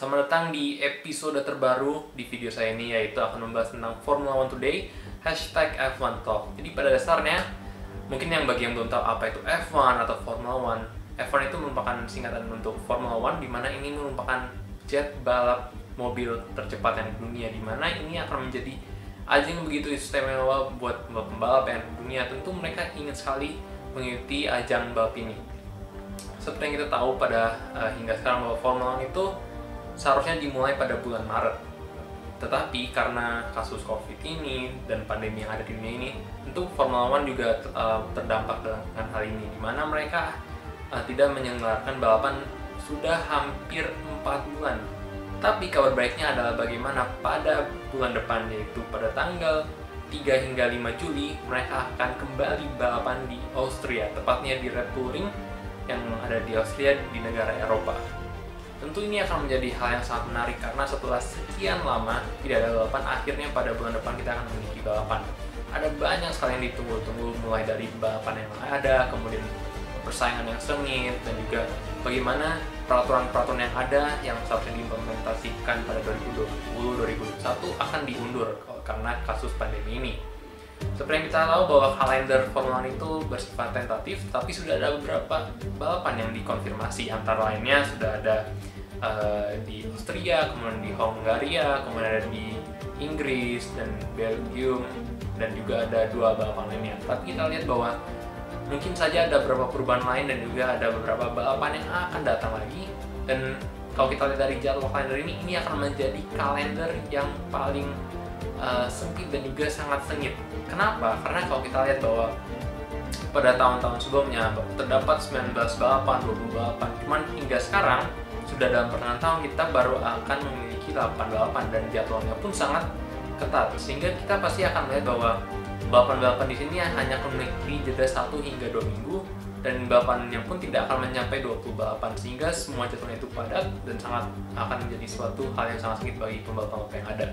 Selamat datang di episode terbaru di video saya ini yaitu akan membahas tentang Formula One Today Hashtag F1 Talk. Jadi pada dasarnya mungkin yang bagi yang belum tahu apa itu F1 atau Formula One F1 itu merupakan singkatan untuk Formula One di mana ini merupakan jet balap mobil tercepat yang dunia di mana ini akan menjadi ajang begitu istimewa buat pembalap yang dunia. Tentu mereka ingin sekali mengikuti ajang balap ini. Seperti yang kita tahu pada uh, hingga sekarang bahwa Formula One itu seharusnya dimulai pada bulan Maret. Tetapi karena kasus COVID ini dan pandemi yang ada di dunia ini, tentu Formula One juga uh, terdampak dengan hal ini, di mana mereka uh, tidak menyelenggarakan balapan sudah hampir 4 bulan. Tapi kabar baiknya adalah bagaimana pada bulan depan, yaitu pada tanggal 3 hingga 5 Juli, mereka akan kembali balapan di Austria, tepatnya di Red Bull Ring yang ada di Austria di negara Eropa. Tentu ini akan menjadi hal yang sangat menarik karena setelah sekian lama tidak ada balapan, akhirnya pada bulan depan kita akan memiliki balapan. Ada banyak sekali yang ditunggu-tunggu mulai dari balapan yang ada, kemudian persaingan yang sengit, dan juga bagaimana peraturan-peraturan yang ada yang seharusnya diimplementasikan pada 2020-2021 akan diundur karena kasus pandemi ini. Seperti yang kita tahu bahwa kalender Formula 1 itu bersifat tentatif, tapi sudah ada beberapa balapan yang dikonfirmasi. Antara lainnya sudah ada uh, di Austria, kemudian di Hongaria, kemudian ada di Inggris dan Belgium, dan juga ada dua balapan lainnya. Tapi kita lihat bahwa mungkin saja ada beberapa perubahan lain dan juga ada beberapa balapan yang akan datang lagi. Dan kalau kita lihat dari jadwal kalender ini, ini akan menjadi kalender yang paling uh, sempit dan juga sangat sengit. Kenapa? Karena kalau kita lihat bahwa pada tahun-tahun sebelumnya terdapat 19 balapan, 20 balapan, cuman hingga sekarang sudah dalam pertengahan tahun kita baru akan memiliki 8 balapan dan jadwalnya pun sangat ketat sehingga kita pasti akan melihat bahwa balapan-balapan di sini hanya memiliki jeda 1 hingga 2 minggu dan balapannya pun tidak akan mencapai 20 balapan sehingga semua jadwalnya itu padat dan sangat akan menjadi suatu hal yang sangat sedikit bagi pembalap yang ada.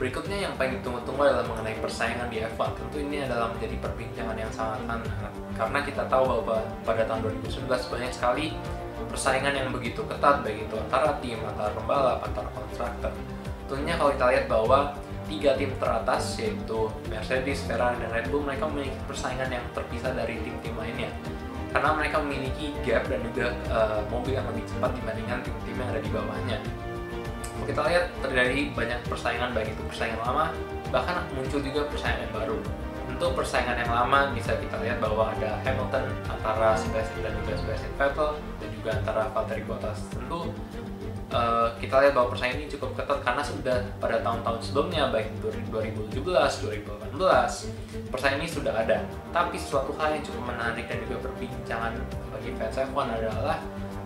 Berikutnya yang paling ditunggu-tunggu adalah mengenai persaingan di F1. Tentu ini adalah menjadi perbincangan yang sangat hangat karena kita tahu bahwa pada tahun 2019 banyak sekali persaingan yang begitu ketat baik itu antara tim, antara pembalap, antara kontraktor. Tentunya kalau kita lihat bahwa tiga tim teratas yaitu Mercedes, Ferrari, dan Red Bull mereka memiliki persaingan yang terpisah dari tim-tim lainnya karena mereka memiliki gap dan juga uh, mobil yang lebih cepat dibandingkan tim-tim yang ada di bawahnya. Kalau kita lihat terjadi banyak persaingan baik itu persaingan lama bahkan muncul juga persaingan baru. Untuk persaingan yang lama bisa kita lihat bahwa ada Hamilton antara Sebastian dan juga Sebastian Vettel dan juga antara Valtteri Bottas. Tentu uh, kita lihat bahwa persaingan ini cukup ketat karena sudah pada tahun-tahun sebelumnya baik 2017, 2018 persaingan ini sudah ada. Tapi suatu hal yang cukup menarik dan juga perbincangan bagi fans F1 adalah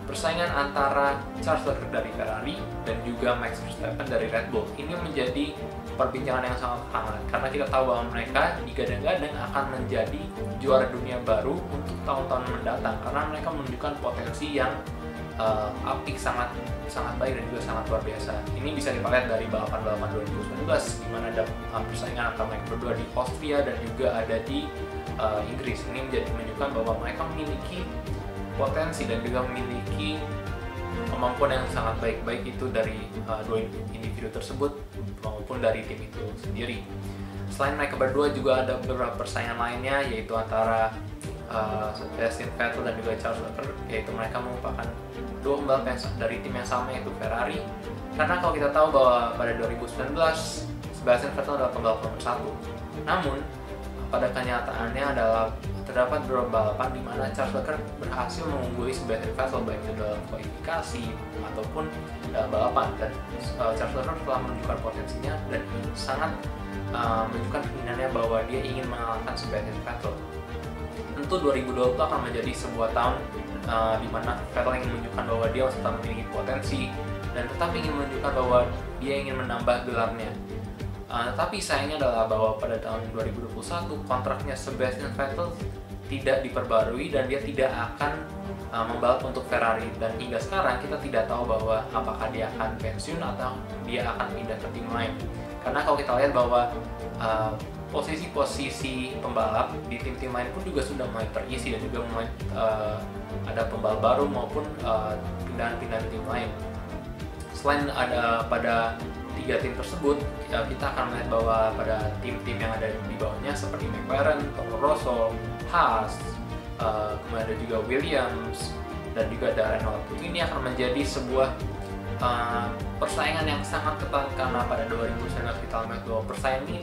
persaingan antara Charles Leclerc dari Ferrari dan juga Max Verstappen dari Red Bull. Ini menjadi perbincangan yang sangat hangat karena kita tahu bahwa mereka digadang-gadang akan menjadi juara dunia baru untuk tahun-tahun mendatang karena mereka menunjukkan potensi yang uh, apik sangat sangat baik dan juga sangat luar biasa. Ini bisa kita lihat dari balapan-balapan 2019 di mana ada persaingan antara mereka berdua di Austria dan juga ada di uh, Inggris. Ini menjadi menunjukkan bahwa mereka memiliki potensi dan juga memiliki kemampuan yang sangat baik-baik itu dari uh, dua individu tersebut maupun dari tim itu sendiri. Selain mereka berdua juga ada beberapa persaingan lainnya yaitu antara uh, Sebastian Vettel dan juga Charles Leclerc yaitu mereka merupakan dua pembalap dari tim yang sama yaitu Ferrari. Karena kalau kita tahu bahwa pada 2019 Sebastian Vettel adalah pembalap nomor satu. Namun pada kenyataannya adalah terdapat beberapa balapan di mana Charles Leclerc berhasil mengungguli Sebastian Vettel baik itu dalam kualifikasi ataupun dalam balapan. Dan uh, Charles Leclerc telah menunjukkan potensinya dan sangat uh, menunjukkan keinginannya bahwa dia ingin mengalahkan Sebastian Vettel tentu 2020 akan menjadi sebuah tahun uh, di mana Vettel ingin menunjukkan bahwa dia tetap memiliki potensi dan tetap ingin menunjukkan bahwa dia ingin menambah gelarnya. Uh, tapi sayangnya adalah bahwa pada tahun 2021 kontraknya Sebastian Vettel tidak diperbarui dan dia tidak akan uh, membalap untuk Ferrari dan hingga sekarang kita tidak tahu bahwa apakah dia akan pensiun atau dia akan pindah ke tim lain. Karena kalau kita lihat bahwa uh, posisi-posisi pembalap di tim-tim lain pun juga sudah mulai terisi dan juga mulai uh, ada pembalap baru maupun pindahan-pindahan uh, tim lain. selain ada pada tiga tim tersebut ya kita akan melihat bahwa pada tim-tim yang ada di bawahnya seperti McLaren, Toro Rosso, Haas, uh, kemudian ada juga Williams dan juga ada Renault. Ini akan menjadi sebuah uh, persaingan yang sangat ketat karena pada 2019 kita melihat bahwa persaingan ini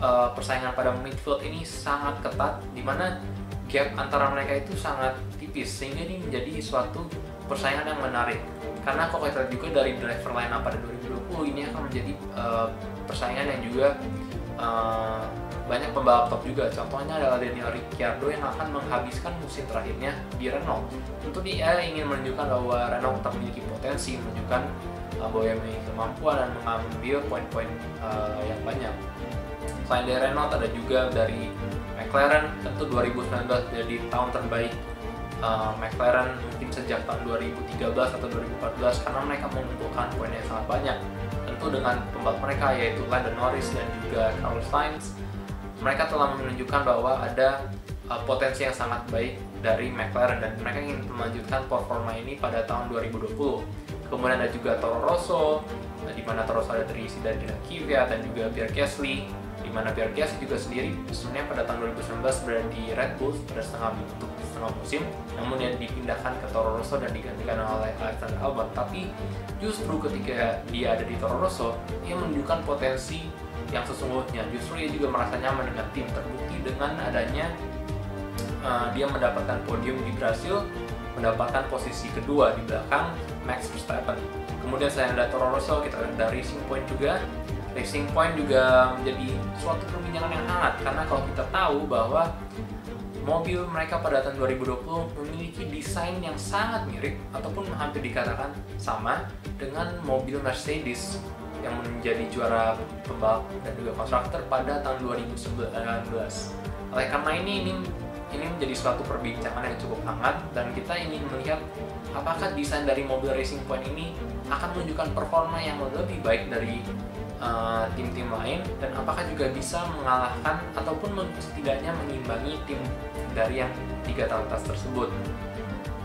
uh, persaingan pada midfield ini sangat ketat di mana gap antara mereka itu sangat tipis sehingga ini menjadi suatu persaingan yang menarik karena kalau kita juga dari driver line up pada 2020 ini akan menjadi uh, persaingan yang juga uh, banyak pembalap top juga. Contohnya adalah Daniel Ricciardo yang akan menghabiskan musim terakhirnya di Renault. Tentu dia ingin menunjukkan bahwa Renault tetap memiliki potensi, menunjukkan uh, bahwa dia memiliki kemampuan dan mengambil poin-poin uh, yang banyak. Selain dari Renault ada juga dari McLaren, tentu 2019 jadi tahun terbaik uh, McLaren mungkin sejak tahun 2013 atau 2014 karena mereka mengumpulkan poin yang sangat banyak. Tentu dengan pembalap mereka yaitu Lando Norris dan juga Carlos Sainz mereka telah menunjukkan bahwa ada uh, potensi yang sangat baik dari McLaren dan mereka ingin melanjutkan performa ini pada tahun 2020. Kemudian ada juga Toro Rosso, di mana Toro Rosso ada terisi dari Kvyat dan juga Pierre Gasly, mana Pierre Gasly juga sendiri. Sebenarnya pada tahun 2019 berada di Red Bull pada setengah untuk setengah musim, namun dia dipindahkan ke Toro Rosso dan digantikan oleh Alexander Albon. Tapi justru ketika dia ada di Toro Rosso, dia menunjukkan potensi yang sesungguhnya. Justru ia juga merasa nyaman dengan tim terbukti dengan adanya uh, dia mendapatkan podium di Brasil mendapatkan posisi kedua di belakang Max Verstappen. Kemudian selain ada Toro Rosso kita ada Racing Point juga Racing Point juga menjadi suatu perbincangan yang hangat karena kalau kita tahu bahwa mobil mereka pada tahun 2020 memiliki desain yang sangat mirip ataupun hampir dikatakan sama dengan mobil Mercedes yang menjadi juara pembalap dan juga konstruktor pada tahun 2019. Oleh karena ini ini ini menjadi suatu perbincangan yang cukup hangat dan kita ingin melihat apakah desain dari mobil Racing Point ini akan menunjukkan performa yang lebih baik dari tim-tim uh, lain dan apakah juga bisa mengalahkan ataupun setidaknya mengimbangi tim dari yang tiga tahun tersebut.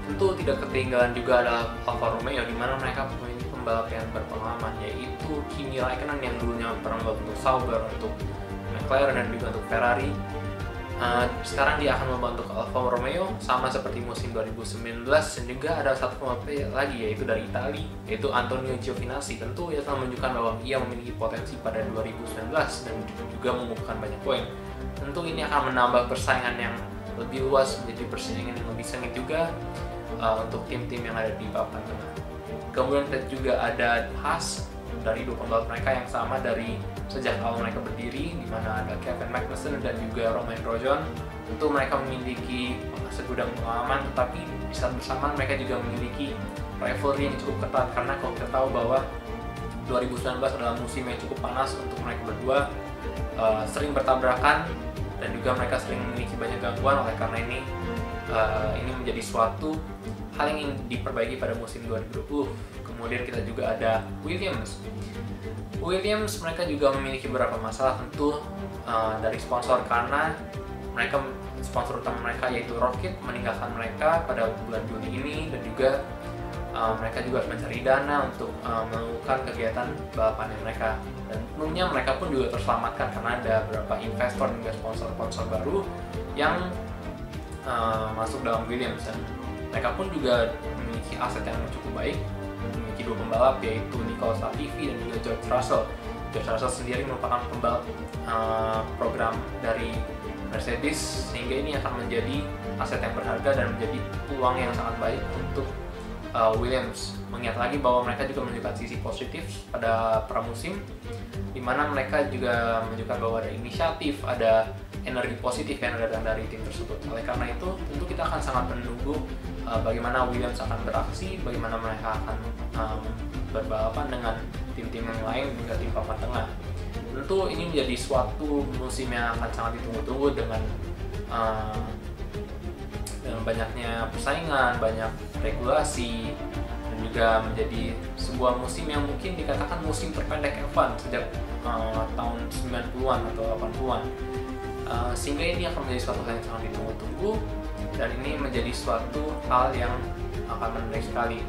Tentu tidak ketinggalan juga adalah Alfa Romeo di mana mereka memiliki pembalap yang berpengalaman yaitu Kimi Raikkonen yang dulunya pernah membalap untuk Sauber, untuk McLaren dan juga untuk Ferrari. Uh, sekarang dia akan membantu Alfa Romeo sama seperti musim 2019 dan juga ada satu pembalap lagi yaitu dari Italia yaitu Antonio Giovinazzi. Tentu ia telah menunjukkan bahwa ia memiliki potensi pada 2019 dan juga mengumpulkan banyak poin. Tentu ini akan menambah persaingan yang lebih luas menjadi persaingan yang lebih sengit juga uh, untuk tim-tim yang ada di papan tengah. Kemudian kita juga ada khas dari dua pembalap mereka yang sama dari sejak awal mereka berdiri di mana ada Kevin Magnussen dan juga Romain Grosjean. Tentu mereka memiliki segudang pengalaman tetapi di saat bersamaan mereka juga memiliki rivalry yang cukup ketat karena kalau kita tahu bahwa 2019 adalah musim yang cukup panas untuk mereka berdua uh, sering bertabrakan dan juga mereka sering memiliki banyak gangguan. Oleh karena ini uh, ini menjadi suatu hal yang ingin diperbaiki pada musim 2020. Kemudian kita juga ada Williams. Williams mereka juga memiliki beberapa masalah tentu uh, dari sponsor karena mereka sponsor utama mereka yaitu Rocket meninggalkan mereka pada bulan Juni ini dan juga uh, mereka juga mencari dana untuk uh, melakukan kegiatan balapan mereka dan tentunya mereka pun juga terselamatkan karena ada beberapa investor dan juga sponsor-sponsor baru yang uh, masuk dalam Williams dan mereka pun juga memiliki aset yang cukup baik memiliki dua pembalap yaitu Nicolas Latifi dan juga George Russell George Russell sendiri merupakan pembalap uh, program dari Mercedes sehingga ini akan menjadi aset yang berharga dan menjadi peluang yang sangat baik untuk uh, Williams mengingat lagi bahwa mereka juga menunjukkan sisi positif pada pramusim di mana mereka juga menunjukkan bahwa ada inisiatif, ada energi positif yang datang dari tim tersebut. Oleh karena itu, tentu kita akan sangat menunggu uh, bagaimana Williams akan beraksi, bagaimana mereka akan um, berbalapan dengan tim-tim yang lain juga tim papan tengah. Tentu ini menjadi suatu musim yang akan sangat ditunggu-tunggu dengan uh, dengan banyaknya persaingan, banyak regulasi, dan juga menjadi sebuah musim yang mungkin dikatakan musim terpendek F1 sejak uh, tahun 90-an atau 80-an. Uh, sehingga ini akan menjadi suatu hal yang sangat ditunggu-tunggu dan ini menjadi suatu hal yang akan menarik sekali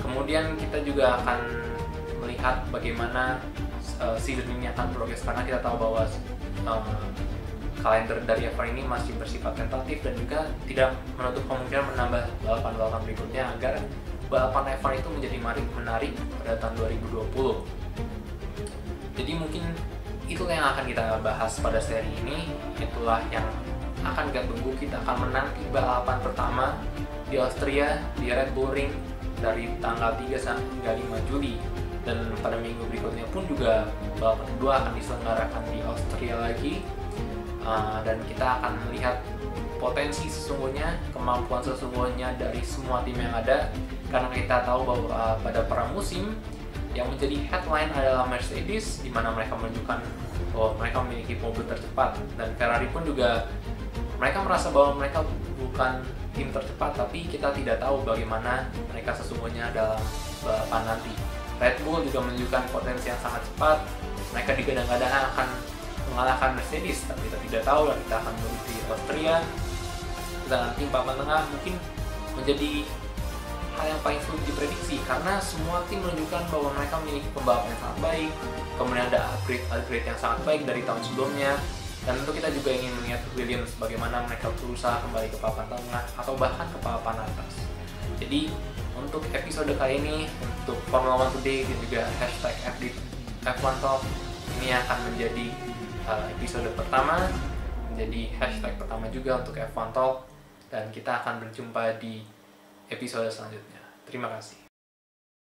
kemudian kita juga akan melihat bagaimana uh, season ini akan progres karena kita tahu bahwa um, kalender dari F1 ini masih bersifat tentatif dan juga tidak menutup kemungkinan menambah balapan-balapan berikutnya agar balapan F1 itu menjadi menarik, menarik pada tahun 2020. Jadi mungkin itulah yang akan kita bahas pada seri ini, itulah yang akan kita tunggu. Kita akan menanti balapan pertama di Austria di Red Bull Ring dari tanggal 3 sampai hingga 5 Juli. Dan pada minggu berikutnya pun juga balapan kedua akan diselenggarakan di Austria lagi. Uh, dan kita akan melihat potensi sesungguhnya kemampuan sesungguhnya dari semua tim yang ada. Karena kita tahu bahwa uh, pada pramusim yang menjadi headline adalah Mercedes di mana mereka menunjukkan bahwa mereka memiliki mobil tercepat dan Ferrari pun juga mereka merasa bahwa mereka bukan tim tercepat tapi kita tidak tahu bagaimana mereka sesungguhnya dalam balapan nanti. Red Bull juga menunjukkan potensi yang sangat cepat. Mereka digadang-gadang akan mengalahkan Mercedes, tapi kita tidak tahu dan kita akan menuju Austria. Dan nanti papan tengah mungkin menjadi hal yang paling sulit diprediksi karena semua tim menunjukkan bahwa mereka memiliki pembalap yang sangat baik, kemudian ada upgrade upgrade yang sangat baik dari tahun sebelumnya. Dan tentu kita juga ingin melihat Williams bagaimana mereka berusaha kembali ke papan tengah atau bahkan ke papan atas. Jadi untuk episode kali ini untuk Formula One Today dan juga hashtag F1 Talk ini akan menjadi uh, episode pertama menjadi hashtag pertama juga untuk F1 Talk dan kita akan berjumpa di episode selanjutnya. Terima kasih.